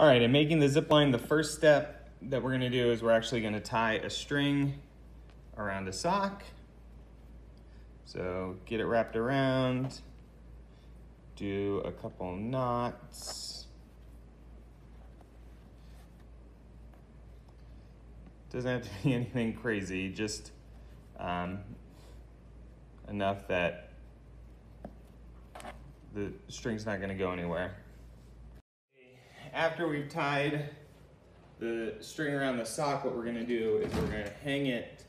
All right, in making the zip line, the first step that we're gonna do is we're actually gonna tie a string around a sock. So get it wrapped around, do a couple knots. Doesn't have to be anything crazy, just um, enough that the string's not gonna go anywhere after we've tied the string around the sock, what we're gonna do is we're gonna hang it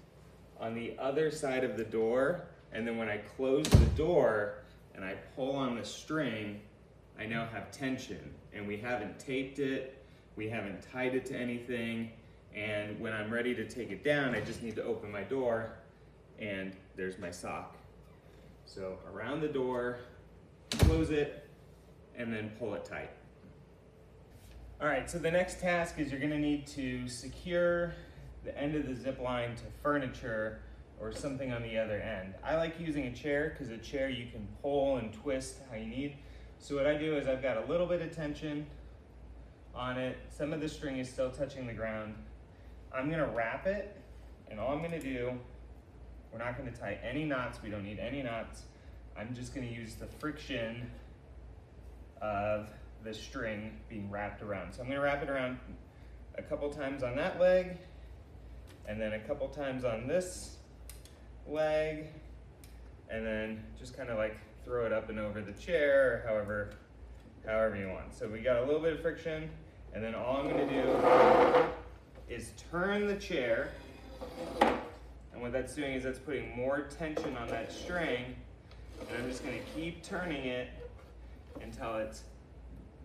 on the other side of the door. And then when I close the door and I pull on the string, I now have tension. And we haven't taped it, we haven't tied it to anything. And when I'm ready to take it down, I just need to open my door and there's my sock. So around the door, close it, and then pull it tight. All right, so the next task is you're gonna need to secure the end of the zip line to furniture or something on the other end. I like using a chair because a chair you can pull and twist how you need. So what I do is I've got a little bit of tension on it. Some of the string is still touching the ground. I'm gonna wrap it and all I'm gonna do, we're not gonna tie any knots. We don't need any knots. I'm just gonna use the friction of the string being wrapped around. So I'm gonna wrap it around a couple times on that leg, and then a couple times on this leg, and then just kind of like throw it up and over the chair, however, however you want. So we got a little bit of friction, and then all I'm gonna do is turn the chair, and what that's doing is that's putting more tension on that string, and I'm just gonna keep turning it until it's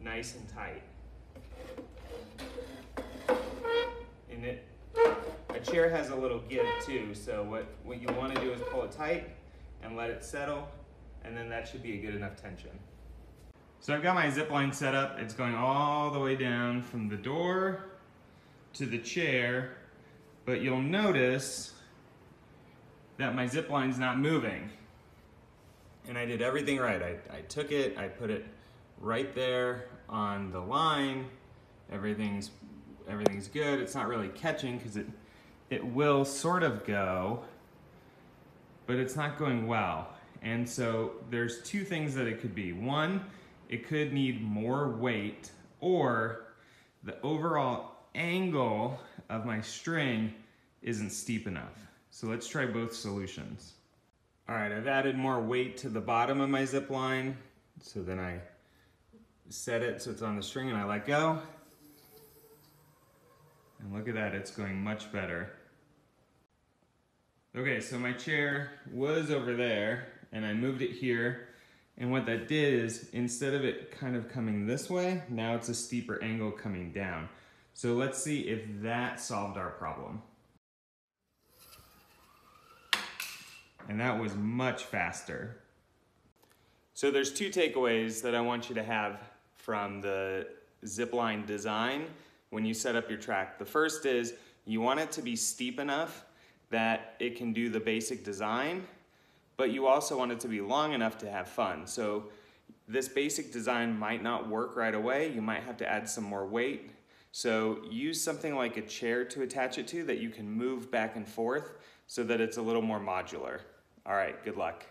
nice and tight. And it, a chair has a little give too, so what, what you wanna do is pull it tight and let it settle, and then that should be a good enough tension. So I've got my zip line set up. It's going all the way down from the door to the chair, but you'll notice that my zip line's not moving. And I did everything right. I, I took it, I put it right there on the line. Everything's everything's good. It's not really catching because it it will sort of go, but it's not going well. And so there's two things that it could be. One, it could need more weight or the overall angle of my string isn't steep enough. So let's try both solutions. All right, I've added more weight to the bottom of my zip line. So then I set it so it's on the string and I let go. And look at that, it's going much better. Okay, so my chair was over there and I moved it here. And what that did is instead of it kind of coming this way, now it's a steeper angle coming down. So let's see if that solved our problem. And that was much faster. So there's two takeaways that I want you to have from the zipline design when you set up your track. The first is you want it to be steep enough that it can do the basic design, but you also want it to be long enough to have fun. So this basic design might not work right away. You might have to add some more weight. So use something like a chair to attach it to that you can move back and forth so that it's a little more modular. All right, good luck.